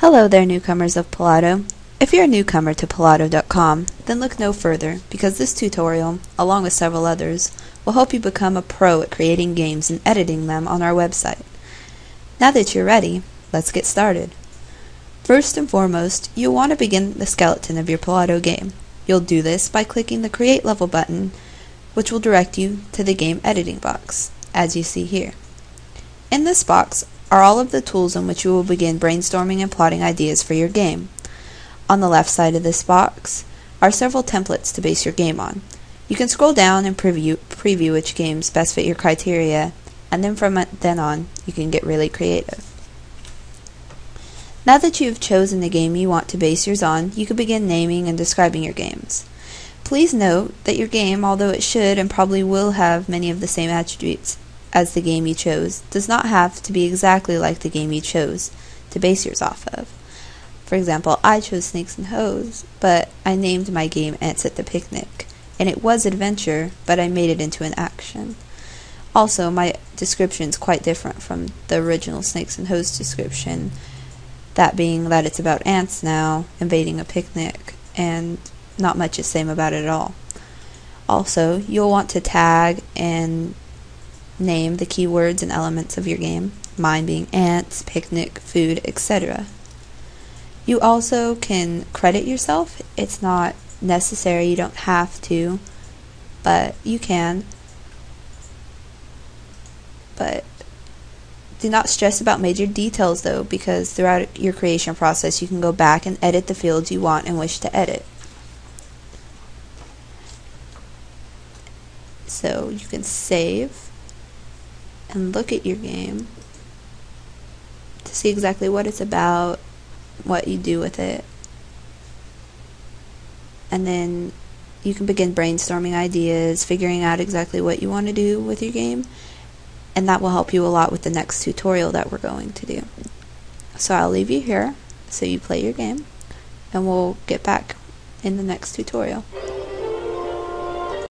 Hello there, newcomers of Pulado. If you're a newcomer to Pulado.com, then look no further, because this tutorial, along with several others, will help you become a pro at creating games and editing them on our website. Now that you're ready, let's get started. First and foremost, you'll want to begin the skeleton of your Pulado game. You'll do this by clicking the Create Level button, which will direct you to the game editing box, as you see here. In this box are all of the tools in which you will begin brainstorming and plotting ideas for your game. On the left side of this box are several templates to base your game on. You can scroll down and preview, preview which games best fit your criteria, and then from then on, you can get really creative. Now that you have chosen the game you want to base yours on, you can begin naming and describing your games. Please note that your game, although it should and probably will have many of the same attributes as the game you chose does not have to be exactly like the game you chose to base yours off of. For example, I chose Snakes and Hoes, but I named my game Ants at the Picnic, and it was adventure, but I made it into an action. Also, my description is quite different from the original Snakes and Hoes description, that being that it's about ants now invading a picnic, and not much is the same about it at all. Also, you'll want to tag and Name the keywords and elements of your game, mine being ants, picnic, food, etc. You also can credit yourself. It's not necessary, you don't have to, but you can. But do not stress about major details though, because throughout your creation process you can go back and edit the fields you want and wish to edit. So you can save and look at your game to see exactly what it's about, what you do with it. And then you can begin brainstorming ideas, figuring out exactly what you want to do with your game, and that will help you a lot with the next tutorial that we're going to do. So I'll leave you here so you play your game, and we'll get back in the next tutorial.